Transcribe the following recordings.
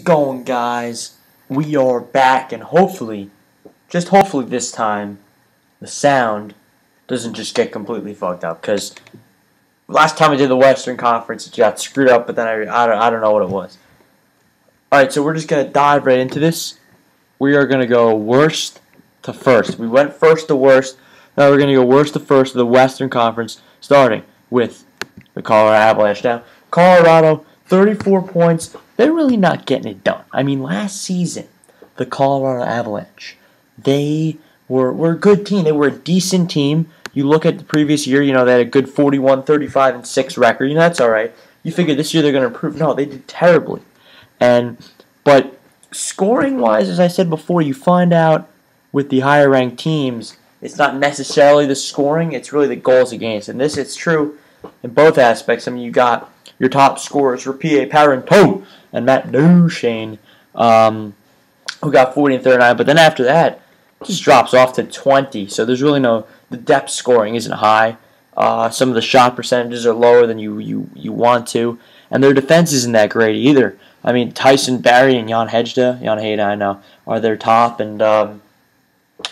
going guys. We are back and hopefully just hopefully this time the sound doesn't just get completely fucked up because last time I did the Western Conference it got screwed up but then I, I, don't, I don't know what it was. Alright so we're just gonna dive right into this. We are gonna go worst to first. We went first to worst. Now we're gonna go worst to first of the Western Conference starting with the Colorado Avalanche. Now Colorado 34 points they're really not getting it done. I mean, last season, the Colorado Avalanche, they were, were a good team. They were a decent team. You look at the previous year, you know, they had a good 41, 35, and 6 record. You know, that's all right. You figure this year they're going to improve. No, they did terribly. And, but scoring wise, as I said before, you find out with the higher ranked teams, it's not necessarily the scoring, it's really the goals against. And this, it's true in both aspects. I mean, you got your top scorers, Rapie Parenteau, and Matt Duchene, um, who got 40 and 39. But then after that, just drops off to 20. So there's really no the depth scoring isn't high. Uh, some of the shot percentages are lower than you, you, you want to, and their defense isn't that great either. I mean, Tyson Barrie and Jan Hejda, Jan Hejda, I know, are their top, and um,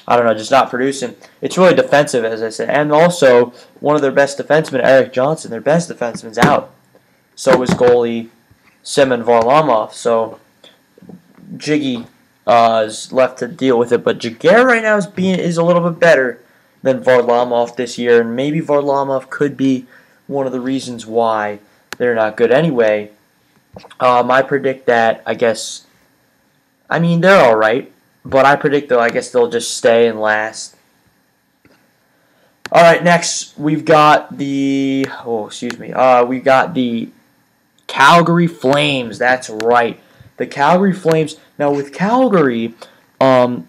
I don't know, just not producing. It's really defensive, as I said, and also one of their best defensemen, Erik Johnson, their best defenseman's out. So is goalie Simon Varlamov. So Jiggy uh, is left to deal with it. But Giguere right now is being is a little bit better than Varlamov this year, and maybe Varlamov could be one of the reasons why they're not good anyway. Um, I predict that. I guess. I mean, they're all right, but I predict though. I guess they'll just stay and last. All right, next we've got the oh, excuse me. Uh, we got the Calgary Flames. That's right. The Calgary Flames. Now with Calgary, um,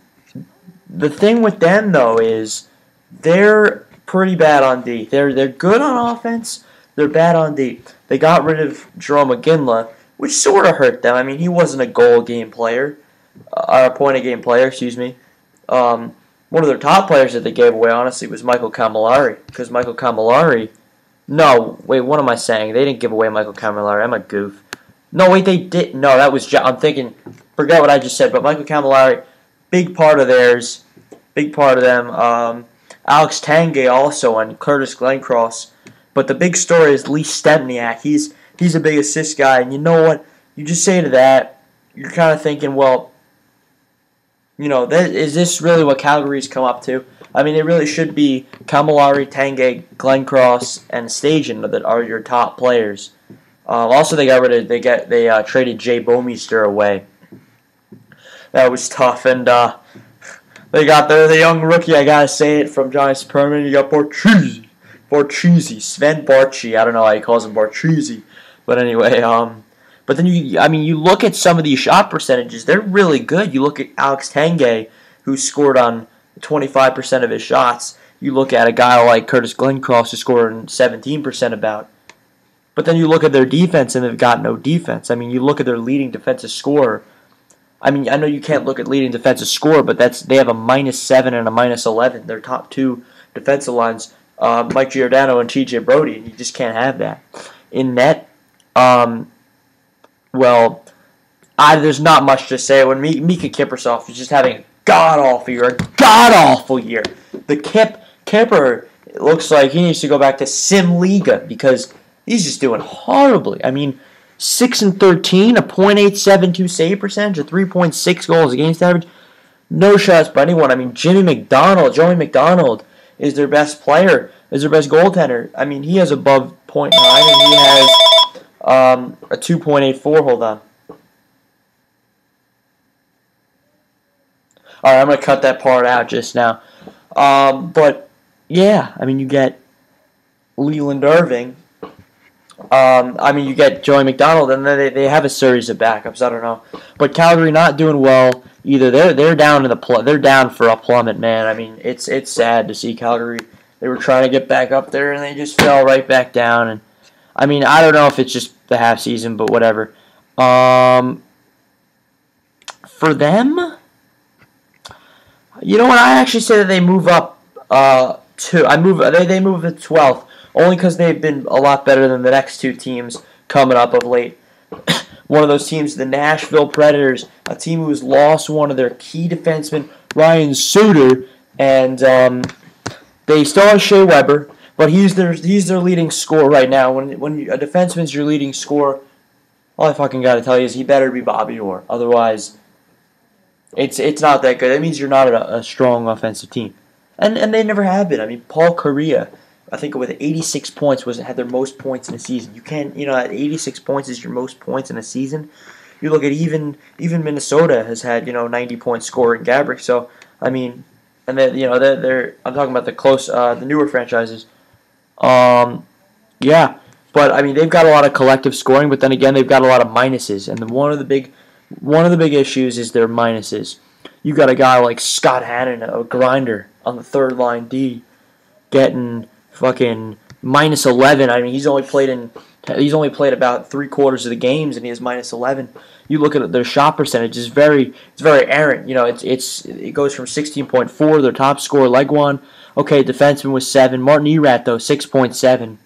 the thing with them though is they're pretty bad on D. They're they're good on offense. They're bad on D. They got rid of Jarome Iginla, which sort of hurt them. I mean, he wasn't a goal game player, a point a game player. Excuse me. Um, one of their top players that they gave away, honestly, was Michael Cammalleri, because Michael Cammalleri no, wait, what am I saying? They didn't give away Michael Cammalleri. I'm a goof. No, wait, they did. No, that was. I'm thinking. Forget what I just said. But Michael Cammalleri, big part of theirs, big part of them. Um, Alex Tanguay also and Curtis Glencross. But the big story is Lee Stempniak. He's he's a big assist guy, and you know what? You just say to that, you're kind of thinking, well, you know, that, is this really what Calgary's come up to? I mean, it really should be Cammalleri, Tanguay, Glencross, and Stajan that are your top players. Um, also, they got rid of they get they uh, traded Jay Bouwmeester away. That was tough, and uh, they got the the young rookie. I gotta say it from Johnny Superman. You got Borchese, Borchese, Sven Baertschi. I don't know why he calls him Borchese, but anyway, um, but then you, I mean, you look at some of these shot percentages. They're really good. You look at Alex Tanguay, who scored on 25% of his shots. You look at a guy like Curtis Glencross who scored on 17% about. But then you look at their defense and they've got no defense. I mean, you look at their leading defensive scorer. I mean, I know you can't look at leading defensive scorer, but that's they have a minus seven and a minus eleven. Their top two defensive lines, uh, Mike Giordano and T.J. And you just can't have that. In net, um, well, I, there's not much to say. When Miikka Kiprusoff is just having a god awful year, a god awful year. The Kip Kipper looks like he needs to go back to Sim Liga because he's just doing horribly. I mean, six and thirteen, a .872 save percentage, a three point six goals against average. No shots by anyone. I mean, Jimmy MacDonald, Joey MacDonald is their best player, is their best goaltender. I mean, he has above .9 and he has um, a 2.84. Hold on. All right, I'm gonna cut that part out just now. Um, but yeah, I mean, you get Leland Irving. Um, I mean, you get Joey MacDonald, and then they, they have a series of backups. I don't know, but Calgary not doing well either. They're they're down in the pl- they're down for a plummet, man. I mean, it's it's sad to see Calgary. They were trying to get back up there, and they just fell right back down. And I mean, I don't know if it's just the half season, but whatever. Um, for them, you know what? I actually say that they move up uh, to. I move. They they move to twelfth only because they've been a lot better than the next two teams coming up of late. One of those teams, the Nashville Predators, a team who's lost one of their key defensemen, Ryan Suter, and um, they still have Shea Weber, but he's their he's their leading scorer right now. When when a defenseman's your leading scorer, all I fucking gotta tell you is he better be Bobby Orr. Otherwise, it's it's not that good. That means you're not a, a strong offensive team, and and they never have been. I mean, Paul Kariya, I think with 86 points was had their most points in a season. You can't you know at 86 points is your most points in a season. You look at even even Minnesota has had you know 90 points scoring Gaborik. So I mean, and then you know they're, they're I'm talking about the close uh, the newer franchises. Um, yeah, but I mean they've got a lot of collective scoring, but then again they've got a lot of minuses, and one of the big one of the big issues is their minuses. You got a guy like Scott Hannan, a grinder on the third line D, getting fucking minus 11. I mean, he's only played in he's only played about three quarters of the games, and he has minus 11. You look at their shot percentage; is very it's very errant. You know, it's it's it goes from 16.4. Their top scorer, Legwand, okay, defenseman was seven. Martin Erat though 6.7.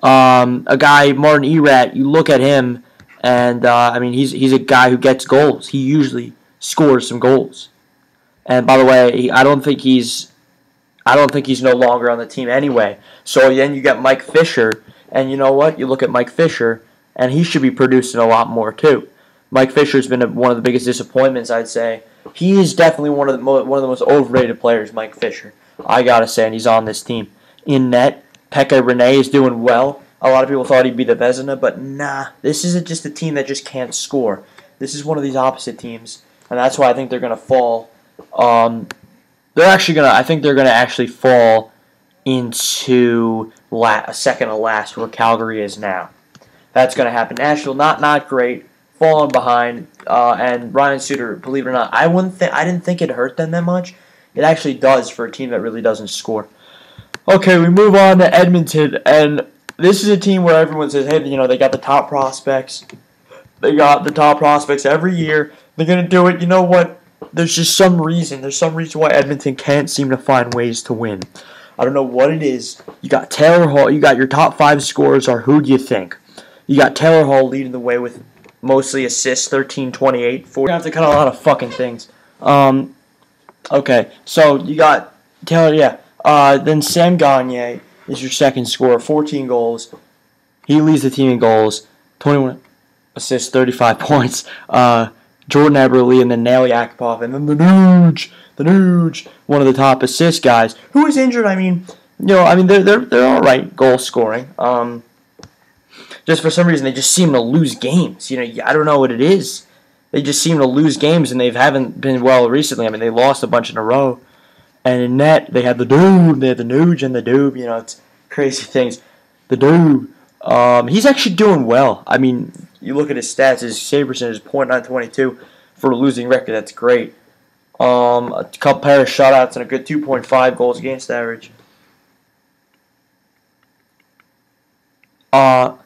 Um, a guy Martin Erat, you look at him and uh, I mean, he's he's a guy who gets goals. He usually scores some goals. And by the way, I don't think he's I don't think he's no longer on the team anyway. So then you get Mike Fisher, and you know what? You look at Mike Fisher, and he should be producing a lot more too. Mike Fisher's been one of the biggest disappointments, I'd say. He is definitely one of the mo- one of the most overrated players, Mike Fisher. I gotta say, and he's on this team. In net, Pekka Rinne is doing well. A lot of people thought he'd be the Vezina, but nah, this isn't just a team that just can't score. This is one of these opposite teams, and that's why I think they're going to fall. Um, they're actually to, I think they're going to actually fall into la- a second to last where Calgary is now. That's going to happen. Nashville, not not great, falling behind, uh, and Ryan Suter, believe it or not, I wouldn't think I didn't think it hurt them that much. It actually does for a team that really doesn't score. Okay, we move on to Edmonton, and this is a team where everyone says, hey, you know, they got the top prospects. They got the top prospects every year. They're going to do it. You know what? There's just some reason. There's some reason why Edmonton can't seem to find ways to win. I don't know what it is. You got Taylor Hall. You got your top five scorers are who do you think? You got Taylor Hall leading the way with mostly assists, 13, 28, 40. You have to cut a lot of fucking things. Um, okay, so you got Taylor, yeah. Uh, then Sam Gagner is your second scorer, 14 goals. He leads the team in goals, 21 assists, 35 points. Uh, Jordan Eberle and then Nail Yakupov and then the Nuge, the Nuge, one of the top assist guys who is injured. I mean, you know, I mean they're they're they're all right goal scoring. Um, just for some reason they just seem to lose games. You know, I don't know what it is. They just seem to lose games and they haven't been well recently. I mean, they lost a bunch in a row. And in net, they had the dude, they had the Nuge and the Doob. You know, it's crazy things. The dude, um, he's actually doing well. I mean, you look at his stats, his save percentage is .922 for a losing record. That's great. Um, a couple pair of shutouts and a good 2.5 goals against average. Uh,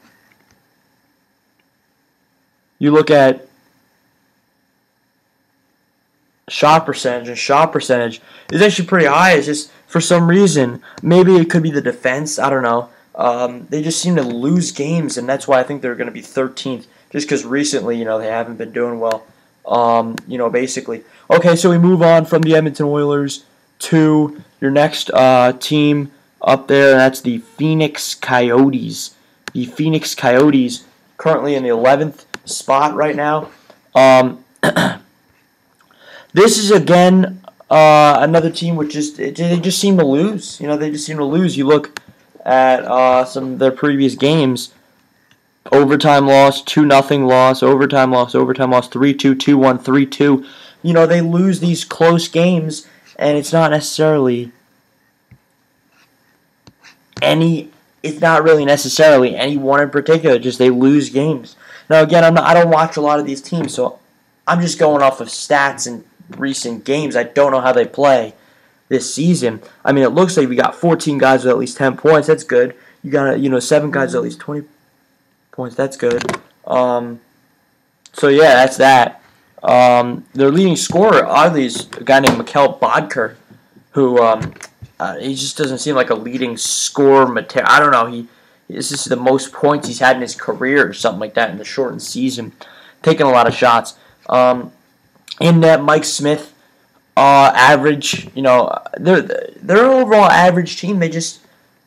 you look at shot percentage, and shot percentage is actually pretty high. It's just for some reason, maybe it could be the defense. I don't know. Um, they just seem to lose games, and that's why I think they're going to be 13th. Just because recently, you know, they haven't been doing well. Um, you know, basically. Okay, so we move on from the Edmonton Oilers to your next uh, team up there, and that's the Phoenix Coyotes. The Phoenix Coyotes currently in the 11th spot right now. Um, This is again uh, another team which just they just seem to lose. You know, they just seem to lose. You look at uh, some of their previous games. Overtime loss, two nothing loss, overtime loss, overtime loss, 3-2, 2-1, 3-2. You know, they lose these close games and it's not necessarily any it's not really necessarily any one in particular, just they lose games. Now again, I'm not, I don't watch a lot of these teams, so I'm just going off of stats and recent games. I don't know how they play this season. I mean, it looks like we got 14 guys with at least 10 points. That's good. You got you know seven guys with at least 20 points. That's good. Um, so yeah, that's that. Um, their leading scorer, oddly, is a guy named Mikkel Boedker, who um, uh, he just doesn't seem like a leading scorer. Material. I don't know. He This is the most points he's had in his career, or something like that, in the shortened season. Taking a lot of shots. Um, in that, Mike Smith, uh, average. You know, they're they're an overall average team. They just,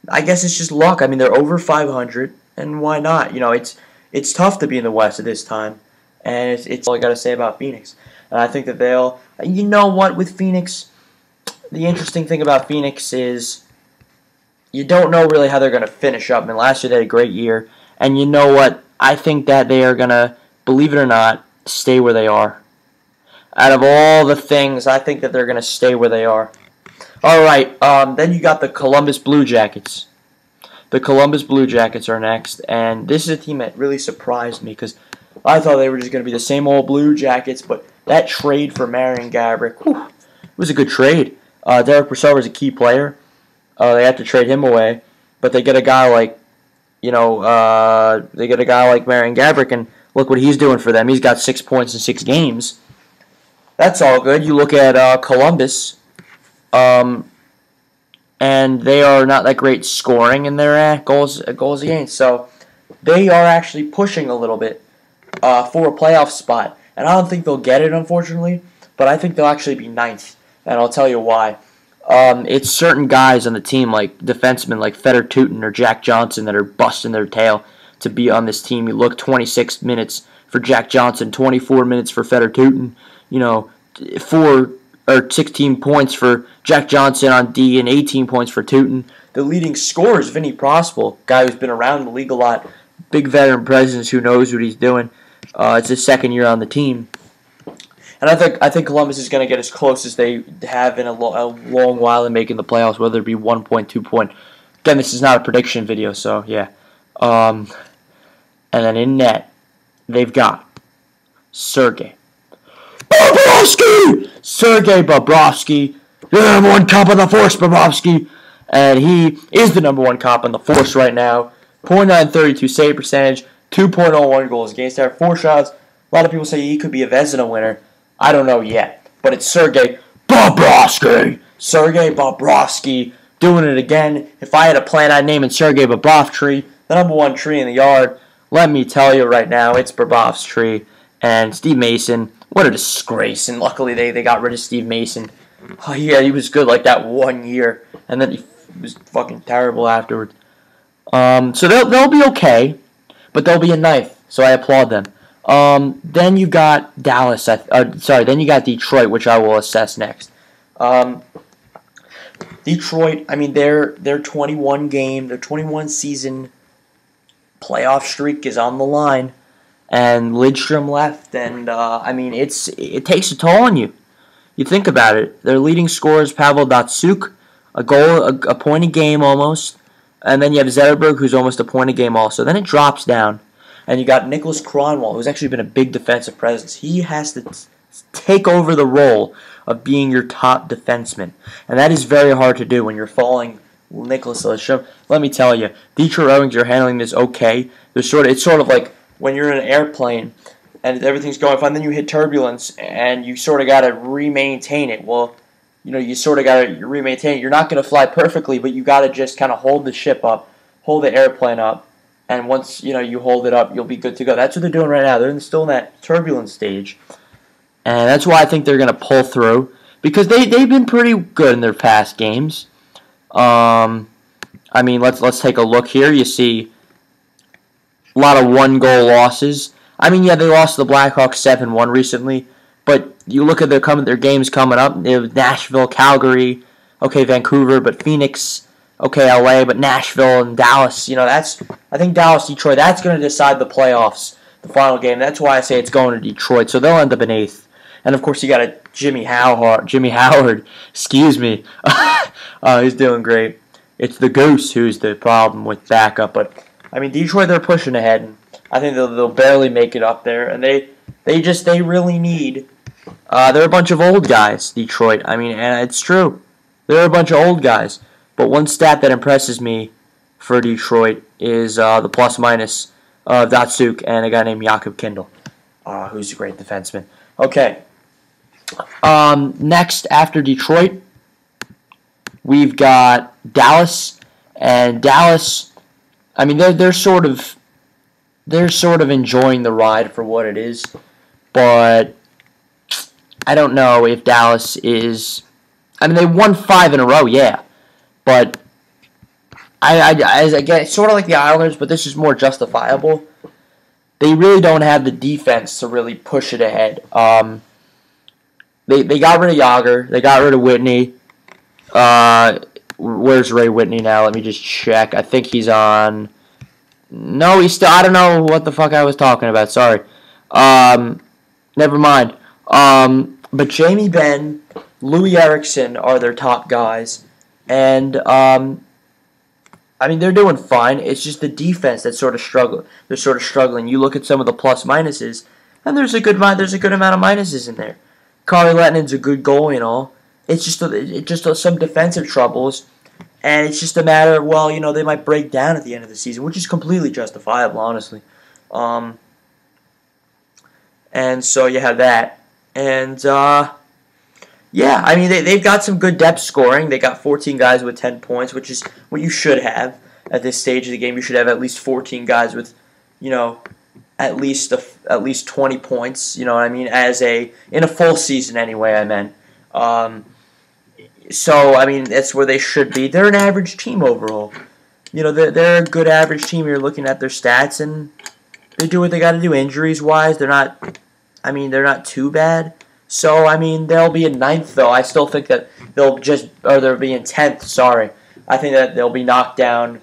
I guess it's just luck. I mean, they're over 500, and why not? You know, it's it's tough to be in the West at this time, and it's, it's all I got to say about Phoenix. And I think that they'll. You know what? With Phoenix, the interesting thing about Phoenix is you don't know really how they're going to finish up. Mean, last year they had a great year, and you know what? I think that they are going to, believe it or not, stay where they are. Out of all the things, I think that they're going to stay where they are. All right, um, then you got the Columbus Blue Jackets. The Columbus Blue Jackets are next, and this is a team that really surprised me because I thought they were just going to be the same old Blue Jackets, but that trade for Marian Gaborik, whew, it was a good trade. Uh, Derek Brassard was a key player. Uh, they have to trade him away, but they get a guy like, you know, uh, they get a guy like Marian Gaborik, and look what he's doing for them. He's got six points in six games. That's all good. You look at uh, Columbus, um, and they are not that great scoring in their uh, goals goals against. So they are actually pushing a little bit uh, for a playoff spot, and I don't think they'll get it, unfortunately. But I think they'll actually be ninth, and I'll tell you why. Um, it's certain guys on the team, like defensemen like Fedor Tyutin or Jack Johnson, that are busting their tail to be on this team. You look 26 minutes for Jack Johnson, 24 minutes for Fedor Tyutin, you know, four or 16 points for Jack Johnson on D and 18 points for Tyutin. The leading scorer is Vinny Prospal, guy who's been around the league a lot, big veteran presence who knows what he's doing. Uh, it's his second year on the team. And I think I think Columbus is going to get as close as they have in a, lo- a, long while in making the playoffs, whether it be one point, two point. Again, this is not a prediction video, so yeah. Um, and then in net, they've got Sergey Bobrovsky, Sergey Bobrovsky, the number one cop on the force, Bobrovsky, and he is the number one cop on the force right now. .932 save percentage, 2.01 goals against. There four shots. A lot of people say he could be a Vezina winner. I don't know yet, but it's Sergey Bobrovsky. Sergey Bobrovsky doing it again. If I had a plant, I'd name it Sergey Bobrov tree, the number one tree in the yard. Let me tell you right now, it's Bobrov's tree. And Steve Mason, what a disgrace. And luckily they, they got rid of Steve Mason. Oh, yeah, he was good like that one year. And then he was fucking terrible afterwards. Um, so they'll, they'll be okay, but they'll be a ninth. So I applaud them. Um, then you got Dallas. Uh, sorry, then you got Detroit, which I will assess next. Um, Detroit. I mean, their their 21 game, their 21 season playoff streak is on the line, and Lidstrom left, and uh, I mean, it's it takes a toll on you. You think about it. Their leading scorer is Pavel Datsyuk, a goal, a, a point a game almost, and then you have Zetterberg, who's almost a point a game also. Then it drops down and you got Nicholas Kronwall, who's actually been a big defensive presence. He has to take over the role of being your top defenseman, and that is very hard to do when you're falling. Nicholas Lidstrom. Let me tell you, Detroit Red Wings are handling this okay. Sort of it's sort of like when you're in an airplane and everything's going fine, then you hit turbulence and you sort of got to re-maintain it. Well, you know, you sort of got to re-maintain it. You're not going to fly perfectly, but you got to just kind of hold the ship up, hold the airplane up, and once you know you hold it up, you'll be good to go. That's what they're doing right now. They're still in that turbulence stage, and that's why I think they're going to pull through because they they've been pretty good in their past games. Um, I mean, let's let's take a look here. You see a lot of one goal losses. I mean, yeah, they lost the Blackhawks seven one recently, but you look at their coming their games coming up. They have Nashville, Calgary, okay, Vancouver, but Phoenix okay, LA, but Nashville and Dallas, you know, that's I think Dallas, Detroit, that's going to decide the playoffs, the final game. That's why I say it's going to Detroit. So they'll end up in eighth. And of course, you got a Jimmy Howard. Jimmy Howard, excuse me, uh, he's doing great. It's the Goose who's the problem with backup, but I mean Detroit, they're pushing ahead. And I think they'll, they'll barely make it up there, and they they just they really need. Uh, they're a bunch of old guys, Detroit. I mean, and it's true. They're a bunch of old guys. But one stat that impresses me for Detroit is uh, the plus minus of Datsyuk and a guy named Jakub Kindl, uh, who's a great defenseman. Okay. Um, next, after Detroit, we've got Dallas. And Dallas, I mean, they're they're sort of they're sort of enjoying the ride for what it is, but I don't know if Dallas is. I mean, they won five in a row, yeah, but I, I, as again, it's sort of like the Islanders, but this is more justifiable. They really don't have the defense to really push it ahead. Um, they they got rid of Jagr. they got rid of Whitney. Uh, where's Ray Whitney now? Let me just check. I think he's on. No, he's still. I don't know what the fuck I was talking about. Sorry. Um, never mind. Um, but Jamie Benn, Loui Eriksson are their top guys, and um, I mean they're doing fine. It's just the defense that's sort of struggling. They're sort of struggling. You look at some of the plus minuses, and there's a good there's a good amount of minuses in there. Kari Lehtonen's a good goalie and all. It's just a, it just a, some defensive troubles, and it's just a matter of well, you know, they might break down at the end of the season, which is completely justifiable, honestly. Um, and so you have that, and uh, yeah, I mean they they've got some good depth scoring. They got 14 guys with 10 points, which is what you should have at this stage of the game. You should have at least 14 guys with, you know, at least a, at least 20 points. You know what I mean? As a in a full season anyway. I meant. Um, so I mean that's where they should be. They're an average team overall. You know they're they're a good average team. You're looking at their stats and they do what they got to do. Injuries wise, they're not. I mean they're not too bad. So I mean they'll be in ninth though. I still think that they'll just or they'll be in tenth. Sorry, I think that they'll be knocked down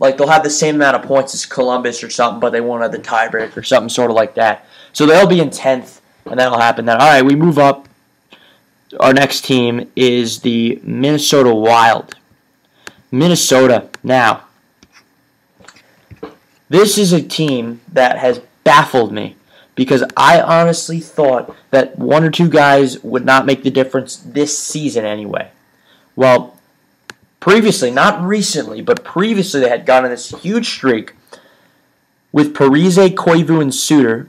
like they'll have the same amount of points as Columbus or something, but they won't have the tiebreak or something sort of like that. So they'll be in tenth, and that'll happen then. All right, we move up. Our next team is the Minnesota Wild. Minnesota. Now, this is a team that has baffled me because I honestly thought that one or two guys would not make the difference this season anyway. Well, previously, not recently, but previously they had gone on this huge streak with Parise, Koivu, and Suter.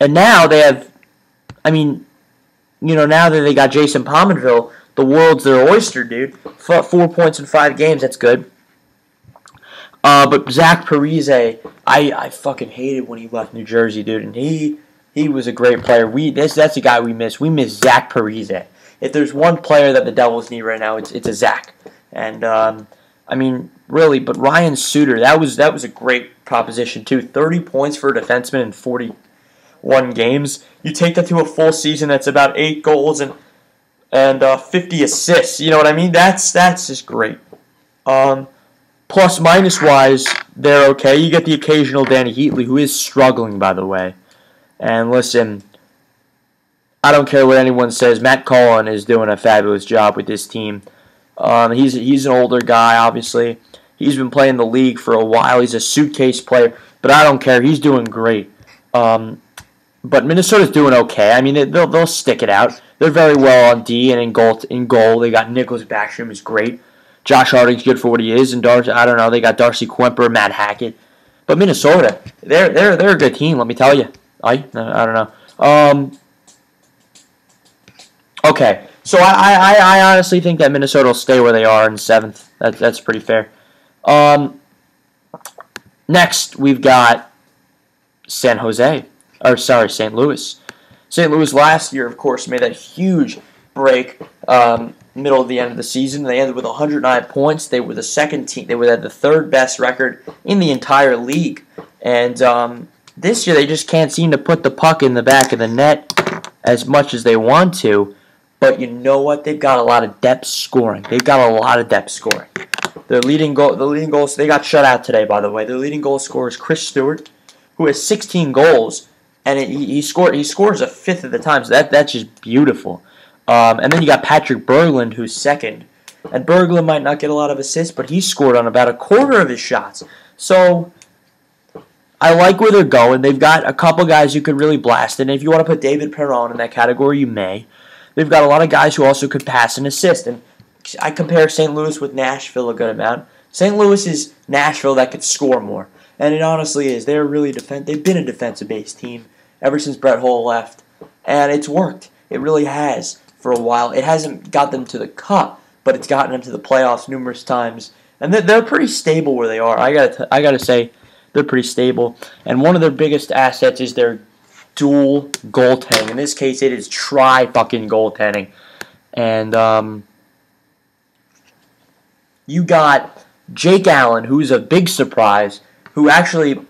And now they have, I mean, you know, now that they got Jason Pominville, the world's their oyster, dude. Four points in five games, that's good. Uh, but Zach Parise, I, I fucking hated when he left New Jersey, dude, and he he was a great player. We this that's a guy we miss. We miss Zach Parise. If there's one player that the Devils need right now, it's it's a Zach. And um, I mean, really, but Ryan Suter, that was that was a great proposition too. Thirty points for a defenseman in forty-one games. You take that to a full season, that's about eight goals and and uh, fifty assists. You know what I mean? That's that's just great. Um, plus minus wise, they're okay. You get the occasional Dany Heatley, who is struggling, by the way. And listen, I don't care what anyone says. Matt Cullen is doing a fabulous job with this team. Um, he's he's an older guy, obviously. He's been playing the league for a while. He's a suitcase player, but I don't care. He's doing great. Um, but Minnesota's doing okay. I mean, they'll they'll stick it out. They're very well on D and in goal. In goal, they got Nicholas Backstrom is great. Josh Harding's good for what he is, and Darcy. I don't know. They got Darcy Kuemper, Matt Hackett, but Minnesota, they're they're they're a good team. Let me tell you. I I don't know. Um, okay, so I, I, I honestly think that Minnesota will stay where they are in seventh. That, that's pretty fair. Um, next, we've got San Jose. Or, sorry, St. Louis. St. Louis last year, of course, made that huge break um, middle of the end of the season. They ended with 109 points. They were the second team. They were the third best record in the entire league. And um, this year, they just can't seem to put the puck in the back of the net as much as they want to. But you know what? They've got a lot of depth scoring. They've got a lot of depth scoring. Their leading goal, the leading goals, they got shut out today, by the way. Their leading goal scorer is Chris Stewart, who has 16 goals, and it, he, he scored. He scores a fifth of the time. So that that's just beautiful. Um, and then you got Patrick Berglund, who's second. And Berglund might not get a lot of assists, but he scored on about a quarter of his shots. So I like where they're going. They've got a couple guys you could really blast. And if you want to put David Perron in that category, you may. They've got a lot of guys who also could pass and assist. And I compare St. Louis with Nashville a good amount. St. Louis is Nashville that could score more. And it honestly is. They're really defense. They've been a defensive based team ever since Brett Hull left. And it's worked. It really has for a while. It hasn't got them to the cup, but it's gotten them to the playoffs numerous times. and they're, pretty stable where they are. I gotta I gotta say, they're pretty stable. And one of their biggest assets is their dual goaltending. In this case, it is try fucking goaltending, and um, you got Jake Allen, who's a big surprise, who actually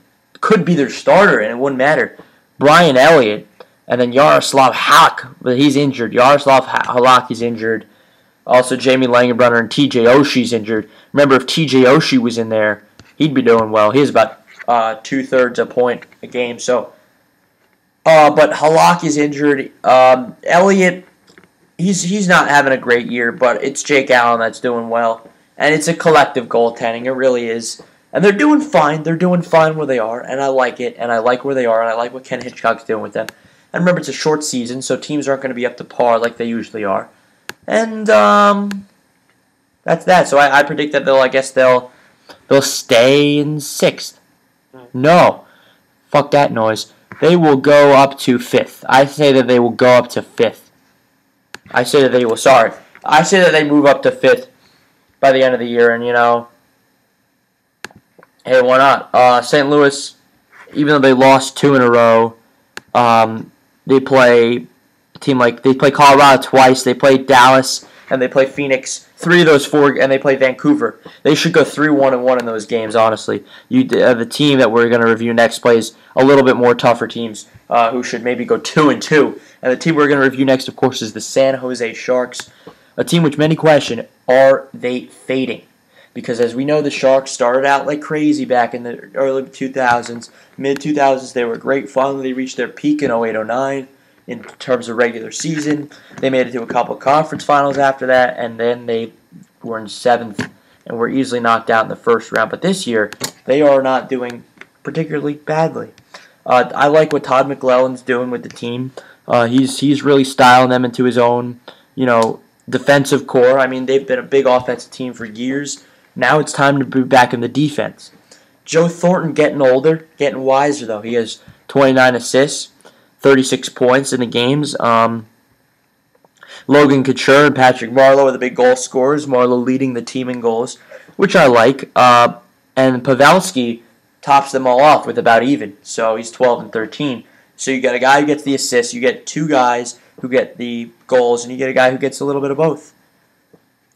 could be their starter, and it wouldn't matter. Brian Elliott, and then Yaroslav Halak, but he's injured. Yaroslav Halak is injured. Also, Jamie Langenbrunner and TJ Oshie's injured. Remember, if TJ Oshie was in there, he'd be doing well. He's about uh, two thirds a point a game. So, uh, but Halak is injured. Um, he's he's not having a great year, but it's Jake Allen that's doing well, and it's a collective goaltending. It really is. And they're doing fine. They're doing fine where they are, and I like it, and I like where they are, and I like what Ken Hitchcock's doing with them. And remember, it's a short season, so teams aren't going to be up to par like they usually are. And um, that's that. So I, I predict that they'll. I guess they'll they'll stay in sixth. No, fuck that noise. They will go up to fifth. I say that they will go up to fifth. I say that they will. Sorry, I say that they move up to fifth by the end of the year, and you know hey, why not? Uh, St. Louis, even though they lost two in a row, um, they play a team like they play Colorado twice. They play Dallas and they play Phoenix. Three of those four, and they play Vancouver. They should go three one and one in those games. Honestly, you uh, the team that we're going to review next plays a little bit more tougher teams uh, who should maybe go two and two. And the team we're going to review next, of course, is the San Jose Sharks, a team which many question: Are they fading? because as we know the Sharks started out like crazy back in the early 2000s, mid 2000s they were great. Finally they reached their peak in 0809 in terms of regular season. They made it to a couple conference finals after that and then they were in 7th and were easily knocked out in the first round. But this year they are not doing particularly badly. Uh, I like what Todd McLellan's doing with the team. Uh, he's he's really styling them into his own, you know, defensive core. I mean, they've been a big offensive team for years. Now it's time to be back in the defense. Joe Thornton getting older, getting wiser though. He has 29 assists, 36 points in the games. Um, Logan Couture and Patrick Marleau are the big goal scorers. Marleau leading the team in goals, which I like. Uh, and Pavelski tops them all off with about even. So he's 12 and 13. So you got a guy who gets the assists, you get two guys who get the goals, and you get a guy who gets a little bit of both.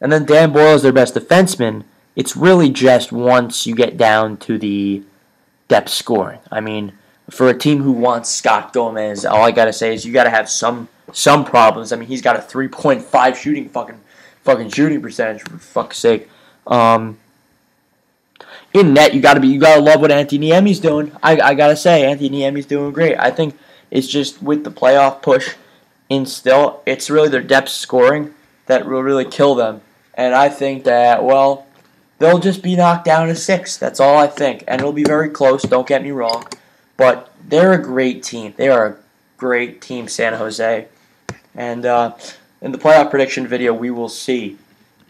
And then Dan Boyle is their best defenseman it's really just once you get down to the depth scoring. I mean, for a team who wants Scott Gomez, all I gotta say is you gotta have some some problems. I mean, he's got a 3.5 shooting fucking fucking shooting percentage for fuck's sake. Um, in net, you gotta be you gotta love what Anthony Niemi's doing. I I gotta say, Anthony Niemi's doing great. I think it's just with the playoff push in still, it's really their depth scoring that will really kill them. And I think that well, they'll just be knocked down to six. That's all I think. And it'll be very close, don't get me wrong. But they're a great team. They are a great team, San Jose. And uh, in the playoff prediction video, we will see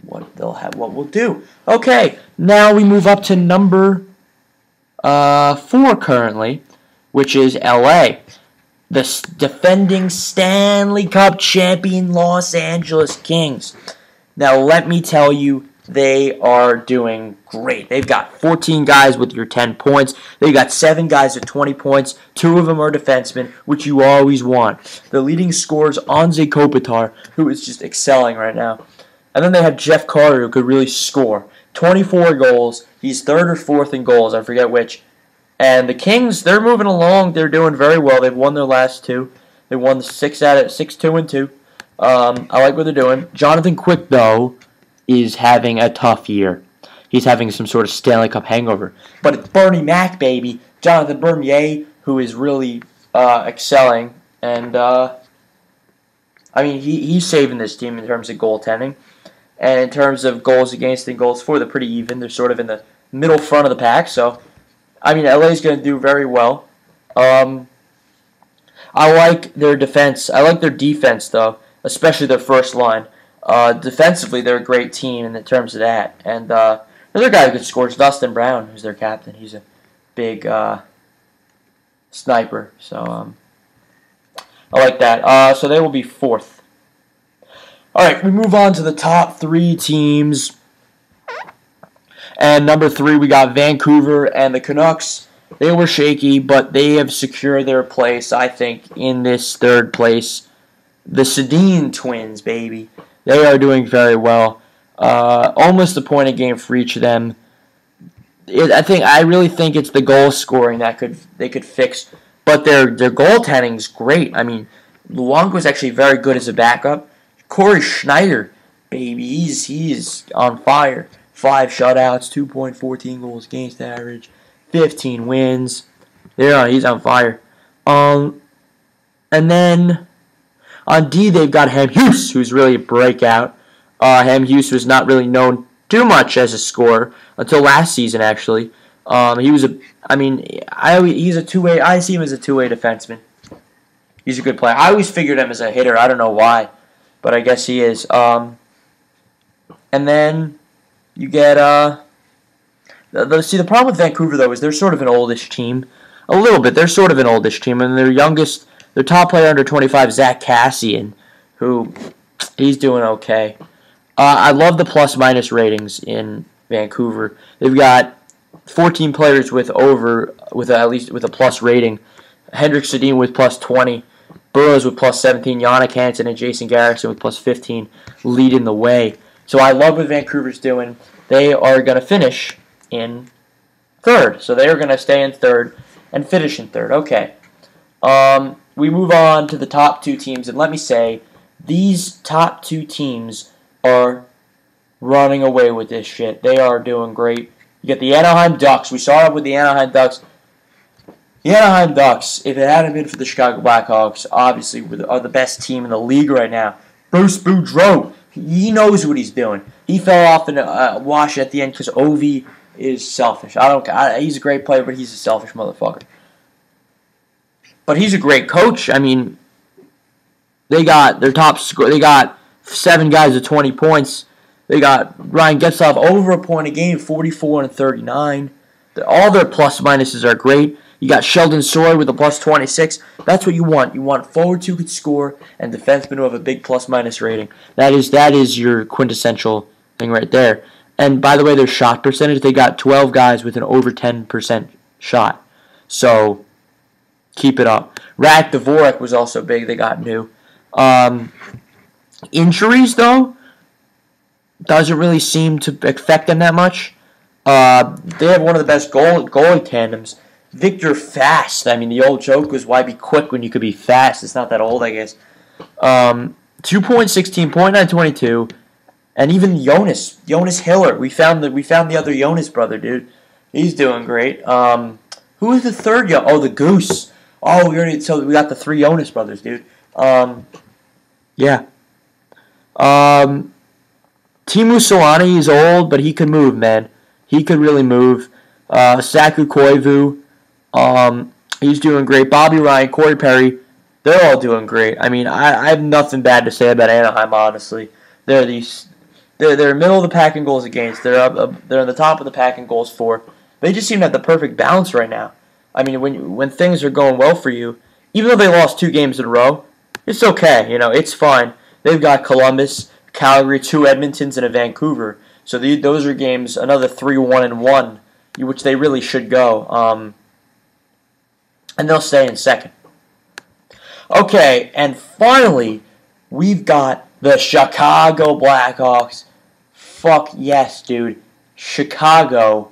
what they'll have, what we'll do. Okay, now we move up to number uh, four currently, which is LA. The defending Stanley Cup champion Los Angeles Kings. Now, let me tell you they are doing great. They've got 14 guys with your 10 points. They've got 7 guys with 20 points. Two of them are defensemen, which you always want. The leading scorer is Anze Kopitar, who is just excelling right now. And then they have Jeff Carter, who could really score. 24 goals. He's third or fourth in goals. I forget which. And the Kings, they're moving along. They're doing very well. They've won their last two. They won six out of six, two, and two. Um, I like what they're doing. Jonathan Quick, though, is having a tough year. He's having some sort of Stanley Cup hangover. But it's Bernie Mac, baby. Jonathan Bernier, who is really uh, excelling. And, uh, I mean, he, he's saving this team in terms of goaltending. And in terms of goals against and goals for, they're pretty even. They're sort of in the middle front of the pack. So, I mean, LA is going to do very well. Um, I like their defense. I like their defense, though, especially their first line. Uh, defensively, they're a great team in terms of that. And uh, another guy who could score is Dustin Brown, who's their captain. He's a big uh, sniper. So um, I like that. Uh, so they will be fourth. All right, we move on to the top three teams. And number three, we got Vancouver and the Canucks. They were shaky, but they have secured their place, I think, in this third place. The Sedin twins, baby. They are doing very well. Uh, almost a point a game for each of them. It, I think I really think it's the goal scoring that could they could fix, but their their goaltending is great. I mean, Luongo is actually very good as a backup. Cory Schneider, baby, he's he's on fire. Five shutouts, two point fourteen goals against average, fifteen wins. There, he's on fire. Um, and then on D they've got Hamhuis, who's really a breakout. Uh, Hamhuis was not really known too much as a scorer until last season. Actually, um, he was a. I mean, I he's a two way. I see him as a two way defenseman. He's a good player. I always figured him as a hitter. I don't know why, but I guess he is. Um, and then you get uh. The, the, see, the problem with Vancouver though is they're sort of an oldish team, a little bit. They're sort of an oldish team, and their youngest, their top player under 25, Zack Kassian, who he's doing okay. Uh, I love the plus minus ratings in Vancouver. They've got 14 players with over with a, at least with a plus rating. Henrik Sedin with plus 20, Burrows with plus 17, Jannik Hansen and Jason Garrison with plus 15 leading the way. So I love what Vancouver's doing. They are going to finish in third. So they are going to stay in third and finish in third. Okay. Um, we move on to the top two teams, and let me say, these top two teams are running away with this shit. They are doing great. You get the Anaheim Ducks. We saw it with the Anaheim Ducks. The Anaheim Ducks, if it hadn't been for the Chicago Blackhawks, obviously are the best team in the league right now. Bruce Boudreau, he knows what he's doing. He fell off in a uh, wash at the end because Ovi is selfish. I don't. I, he's a great player, but he's a selfish motherfucker. But he's a great coach. I mean, they got their top score. They got seven guys with 20 points. They got Ryan Getzlaf over a point a game, 44 and 39. All their plus minuses are great. You got Sheldon Souray with a plus 26. That's what you want. You want forwards who could score and defensemen who have a big plus minus rating. That is that is your quintessential thing right there. And by the way, their shot percentage, they got 12 guys with an over 10% shot. So keep it up. Rak Dvorak was also big. They got new. Um, Injuries, though, doesn't really seem to affect them that much. Uh, they have one of the best goal goalie tandems. Viktor Fasth. I mean, the old joke was why be quick when you could be fast. It's not that old, I guess. Um, 2.16, 0.922, and even Jonas, Jonas Hiller. We found the we found the other Jonas brother, dude. He's doing great. Um, who is the third? Yo- oh, the Goose. Oh, we already so we got the three Jonas brothers, dude. Um, yeah. Um, Teemu Selanne is old, but he can move, man. He could really move. Uh, Saku Koivu, um, he's doing great. Bobby Ryan, Corey Perry, they're all doing great. I mean, I, I have nothing bad to say about Anaheim, honestly. They're these, they're they're middle of the pack in goals against. They're up, up they're in the top of the pack in goals for. They just seem to have the perfect balance right now. I mean, when when things are going well for you, even though they lost two games in a row, it's okay. You know, it's fine. They've got Columbus, Calgary, two Edmontons, and a Vancouver. So the, those are games, another three, one, and one, which they really should go. Um, and they'll stay in second. Okay, and finally, we've got the Chicago Blackhawks. Fuck yes, dude. Chicago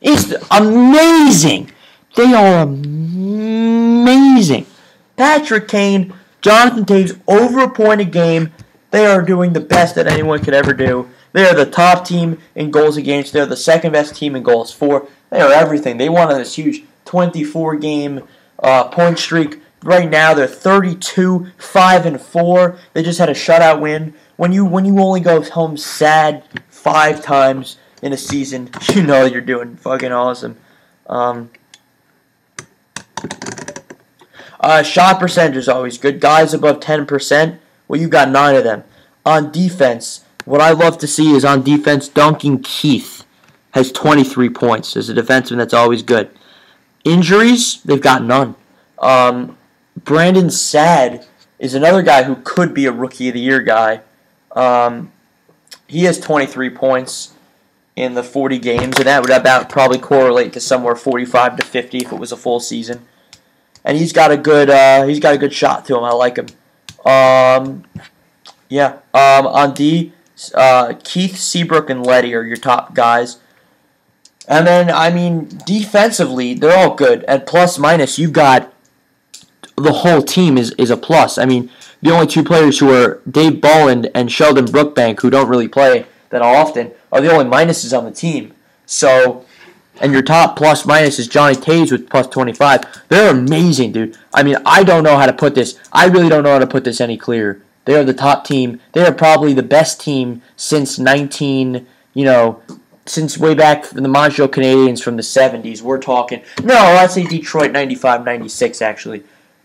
is amazing. They are amazing. Patrick Kane Jonathan Toews over a point a game. They are doing the best that anyone could ever do. They are the top team in goals against. They're the second best team in goals for. They are everything. They won on this huge 24 game uh, point streak. Right now they're 32, 5 and 4. They just had a shutout win. When you when you only go home sad five times in a season, you know you're doing fucking awesome. Um, uh, shot percentage is always good. Guys above 10%, well, you got nine of them. On defense, what I love to see is on defense, Duncan Keith has 23 points as a defenseman. That's always good. Injuries, they've got none. Um, Brandon Saad is another guy who could be a rookie of the year guy. Um, he has 23 points in the 40 games, and that would about probably correlate to somewhere 45 to 50 if it was a full season. And he's got a good uh, he's got a good shot to him. I like him. Um, yeah. Um, on D, uh, Keith Seabrook and Leddy are your top guys. And then, I mean, defensively, they're all good. At plus minus, you've got the whole team is, is a plus. I mean, the only two players who are Dave Bolland and Sheldon Brookbank, who don't really play that often, are the only minuses on the team. So, and your top plus minus is Johnny Toews with plus 25. They're amazing, dude. I mean, I don't know how to put this. I really don't know how to put this any clearer. They are the top team. They are probably the best team since 19, you know, since way back from the Montreal Canadiens from the 70s. We're talking, no, I'd say Detroit 95, 96, actually.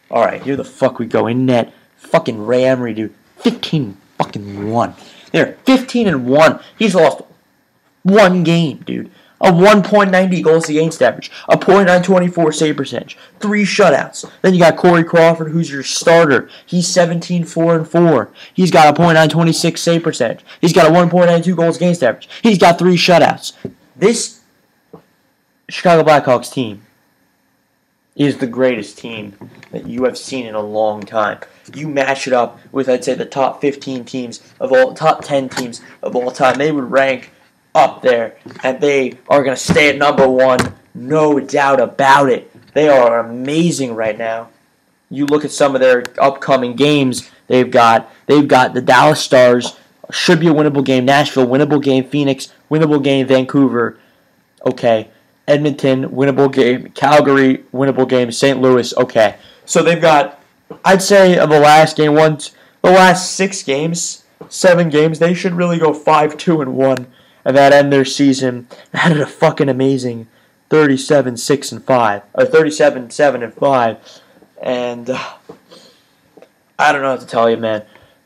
All right, here the fuck we go. In net, fucking Ray Emery, dude. 15 fucking 1. There, 15 and 1. He's lost one game, dude. A 1.90 goals against average, a .924 save percentage, three shutouts. Then you got Corey Crawford, who's your starter. He's 17 4 and 4. He's got a .926 save percentage. He's got a 1.92 goals against average. He's got three shutouts. This Chicago Blackhawks team is the greatest team that you have seen in a long time. You match it up with, I'd say, the top 15 teams of all, top 10 teams of all time. They would rank up there, and they are going to stay at number one, no doubt about it. They are amazing right now. You look at some of their upcoming games. They've got they've got the Dallas Stars should be a winnable game. Nashville winnable game. Phoenix winnable game. Vancouver, okay. Edmonton winnable game. Calgary winnable game. St. Louis okay. So they've got I'd say of the last game once the last six games, seven games, they should really go five two and one and that end their season had a fucking amazing 37 6 and 5 or 37 7 and 5 and uh, I don't know what to tell you man.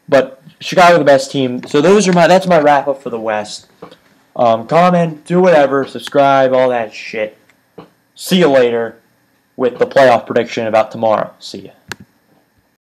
But Chicago the best team. So those are my that's my wrap up for the West. Um, comment do whatever subscribe all that shit. See you later with the playoff prediction about tomorrow. See ya